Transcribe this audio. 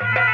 you